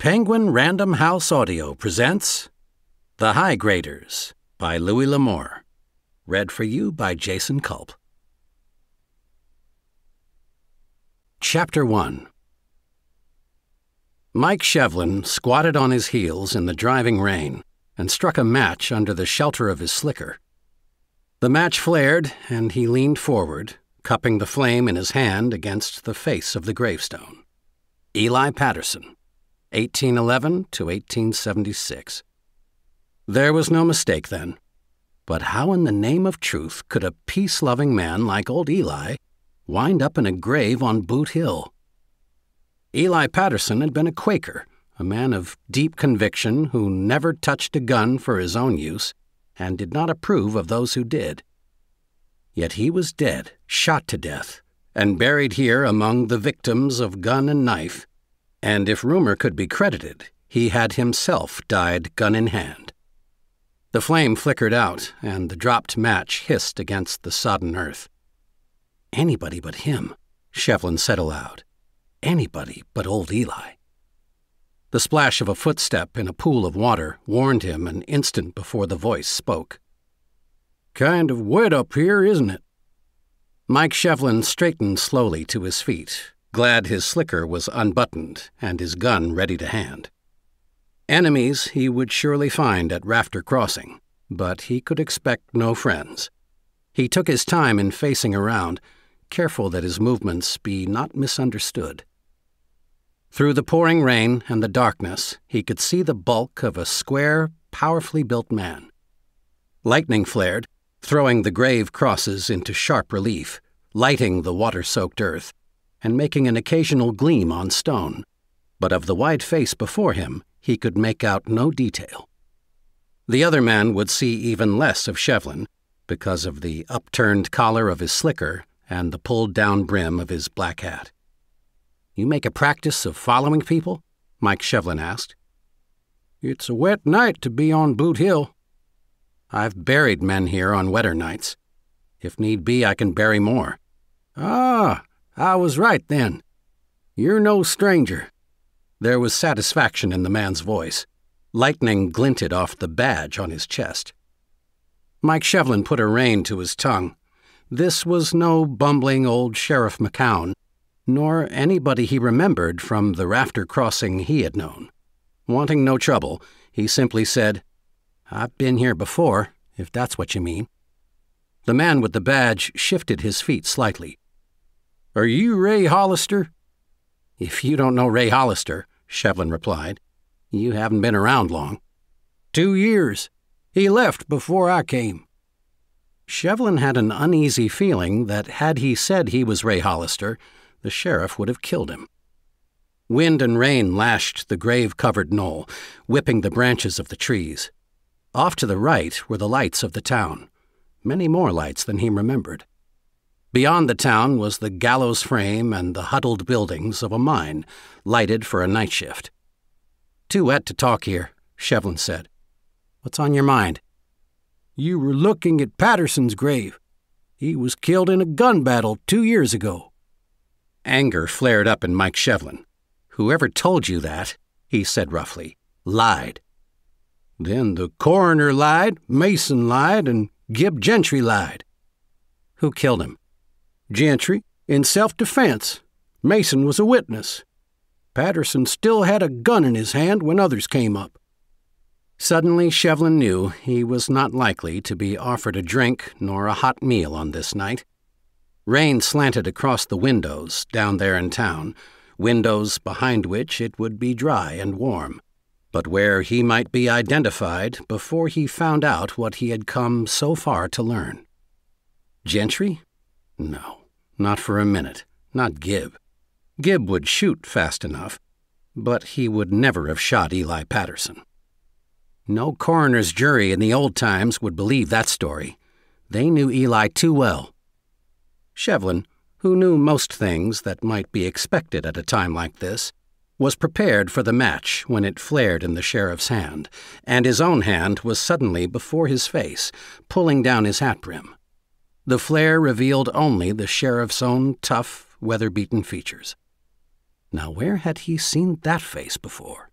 Penguin Random House Audio presents The High Graders by Louis L'Amour. Read for you by Jason Culp. Chapter 1 Mike Shevlin squatted on his heels in the driving rain and struck a match under the shelter of his slicker. The match flared, and he leaned forward, cupping the flame in his hand against the face of the gravestone. Eli Patterson. 1811 to 1876. There was no mistake then. But how in the name of truth could a peace loving man like old Eli wind up in a grave on Boot Hill? Eli Patterson had been a Quaker, a man of deep conviction who never touched a gun for his own use and did not approve of those who did. Yet he was dead, shot to death, and buried here among the victims of gun and knife and if rumor could be credited, he had himself died gun in hand. The flame flickered out, and the dropped match hissed against the sodden earth. Anybody but him, Shevlin said aloud. Anybody but old Eli. The splash of a footstep in a pool of water warned him an instant before the voice spoke. Kind of wet up here, isn't it? Mike Shevlin straightened slowly to his feet, glad his slicker was unbuttoned and his gun ready to hand. Enemies he would surely find at Rafter Crossing, but he could expect no friends. He took his time in facing around, careful that his movements be not misunderstood. Through the pouring rain and the darkness, he could see the bulk of a square, powerfully built man. Lightning flared, throwing the grave crosses into sharp relief, lighting the water soaked earth and making an occasional gleam on stone, but of the white face before him he could make out no detail. The other man would see even less of Shevlin because of the upturned collar of his slicker and the pulled down brim of his black hat. You make a practice of following people? Mike Shevlin asked. It's a wet night to be on Boot Hill. I've buried men here on wetter nights. If need be, I can bury more. Ah, I was right then. You're no stranger. There was satisfaction in the man's voice. Lightning glinted off the badge on his chest. Mike Shevlin put a rein to his tongue. This was no bumbling old Sheriff McCown, nor anybody he remembered from the rafter crossing he had known. Wanting no trouble, he simply said, I've been here before, if that's what you mean. The man with the badge shifted his feet slightly, are you Ray Hollister? If you don't know Ray Hollister, Shevlin replied, you haven't been around long. Two years. He left before I came. Shevlin had an uneasy feeling that had he said he was Ray Hollister, the sheriff would have killed him. Wind and rain lashed the grave covered knoll, whipping the branches of the trees. Off to the right were the lights of the town, many more lights than he remembered. Beyond the town was the gallows frame and the huddled buildings of a mine, lighted for a night shift. Too wet to talk here, Shevlin said. What's on your mind? You were looking at Patterson's grave. He was killed in a gun battle two years ago. Anger flared up in Mike Shevlin. Whoever told you that, he said roughly, lied. Then the coroner lied, Mason lied, and Gib Gentry lied. Who killed him? Gentry, in self defense. Mason was a witness. Patterson still had a gun in his hand when others came up. Suddenly, Shevlin knew he was not likely to be offered a drink nor a hot meal on this night. Rain slanted across the windows down there in town, windows behind which it would be dry and warm, but where he might be identified before he found out what he had come so far to learn. Gentry? No. Not for a minute. Not Gib. Gib would shoot fast enough, but he would never have shot Eli Patterson. No coroner's jury in the old times would believe that story. They knew Eli too well. Shevlin, who knew most things that might be expected at a time like this, was prepared for the match when it flared in the sheriff's hand, and his own hand was suddenly before his face, pulling down his hat brim. The flare revealed only the sheriff's own tough, weather beaten features. Now, where had he seen that face before?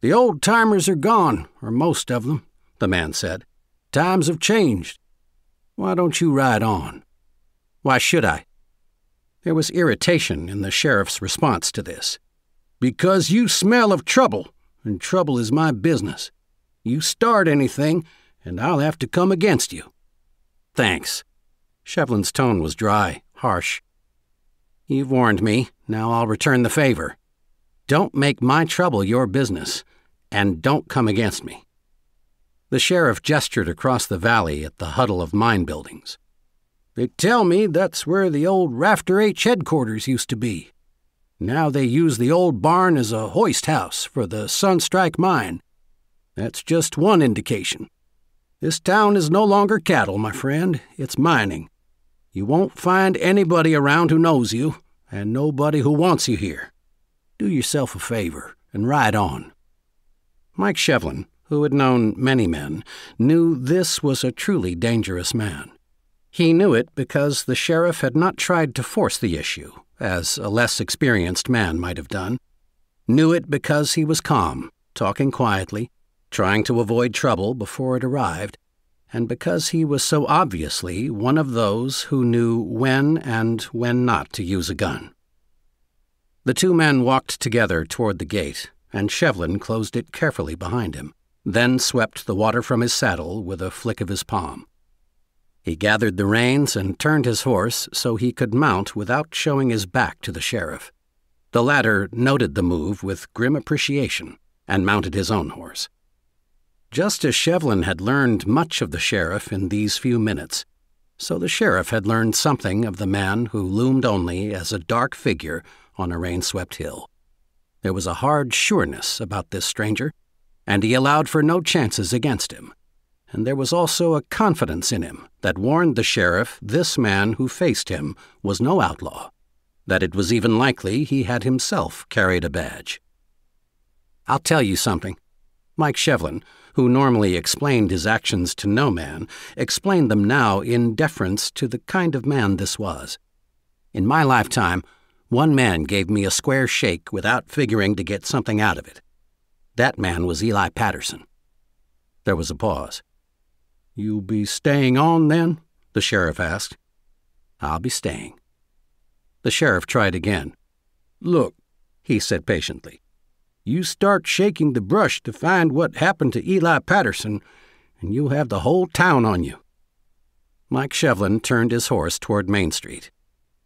The old timers are gone, or most of them, the man said. Times have changed. Why don't you ride on? Why should I? There was irritation in the sheriff's response to this. Because you smell of trouble, and trouble is my business. You start anything, and I'll have to come against you. Thanks. Shevlin's tone was dry, harsh. You've warned me. Now I'll return the favor. Don't make my trouble your business, and don't come against me. The sheriff gestured across the valley at the huddle of mine buildings. They tell me that's where the old Rafter H headquarters used to be. Now they use the old barn as a hoist house for the Sunstrike mine. That's just one indication. This town is no longer cattle, my friend, it's mining. You won't find anybody around who knows you, and nobody who wants you here. Do yourself a favor and ride on. Mike Shevlin, who had known many men, knew this was a truly dangerous man. He knew it because the sheriff had not tried to force the issue, as a less experienced man might have done. Knew it because he was calm, talking quietly, trying to avoid trouble before it arrived, and because he was so obviously one of those who knew when and when not to use a gun. The two men walked together toward the gate, and Shevlin closed it carefully behind him, then swept the water from his saddle with a flick of his palm. He gathered the reins and turned his horse so he could mount without showing his back to the sheriff. The latter noted the move with grim appreciation and mounted his own horse. Just as Shevlin had learned much of the sheriff in these few minutes, so the sheriff had learned something of the man who loomed only as a dark figure on a rain swept hill. There was a hard sureness about this stranger, and he allowed for no chances against him. And there was also a confidence in him that warned the sheriff this man who faced him was no outlaw, that it was even likely he had himself carried a badge. I'll tell you something. Mike Shevlin, who normally explained his actions to no man, explained them now in deference to the kind of man this was. In my lifetime, one man gave me a square shake without figuring to get something out of it. That man was Eli Patterson. There was a pause. You'll be staying on, then? the sheriff asked. I'll be staying. The sheriff tried again. Look, he said patiently. You start shaking the brush to find what happened to Eli Patterson, and you'll have the whole town on you. Mike Shevlin turned his horse toward Main Street.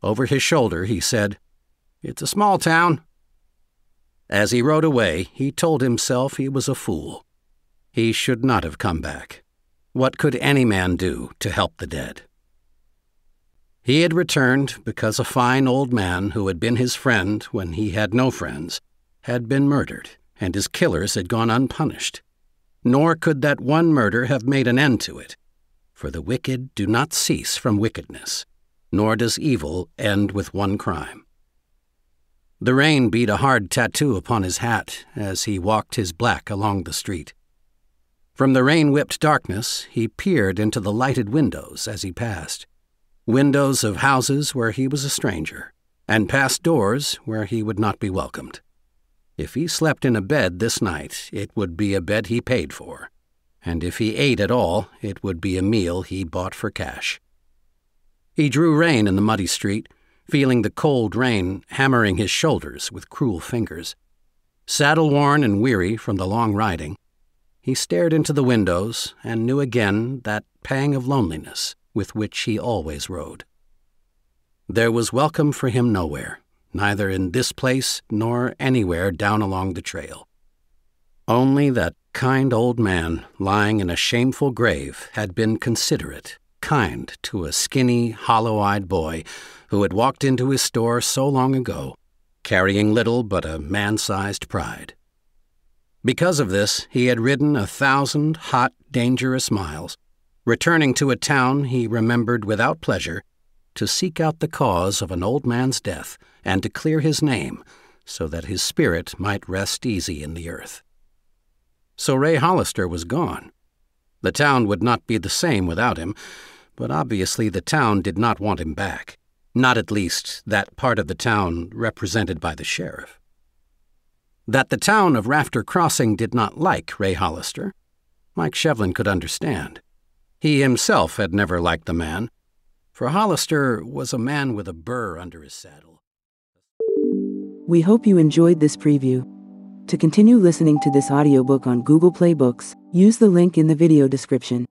Over his shoulder, he said, It's a small town. As he rode away, he told himself he was a fool. He should not have come back. What could any man do to help the dead? He had returned because a fine old man who had been his friend when he had no friends had been murdered, and his killers had gone unpunished. Nor could that one murder have made an end to it, for the wicked do not cease from wickedness, nor does evil end with one crime. The rain beat a hard tattoo upon his hat as he walked his black along the street. From the rain whipped darkness, he peered into the lighted windows as he passed windows of houses where he was a stranger, and past doors where he would not be welcomed. If he slept in a bed this night, it would be a bed he paid for. And if he ate at all, it would be a meal he bought for cash. He drew rein in the muddy street, feeling the cold rain hammering his shoulders with cruel fingers. Saddle worn and weary from the long riding, he stared into the windows and knew again that pang of loneliness with which he always rode. There was welcome for him nowhere neither in this place nor anywhere down along the trail. Only that kind old man lying in a shameful grave had been considerate, kind to a skinny, hollow eyed boy who had walked into his store so long ago, carrying little but a man sized pride. Because of this, he had ridden a thousand hot, dangerous miles, returning to a town he remembered without pleasure to seek out the cause of an old man's death and to clear his name so that his spirit might rest easy in the earth. So Ray Hollister was gone. The town would not be the same without him, but obviously the town did not want him back, not at least that part of the town represented by the sheriff. That the town of Rafter Crossing did not like Ray Hollister, Mike Shevlin could understand. He himself had never liked the man, for Hollister was a man with a burr under his saddle. We hope you enjoyed this preview. To continue listening to this audiobook on Google Play Books, use the link in the video description.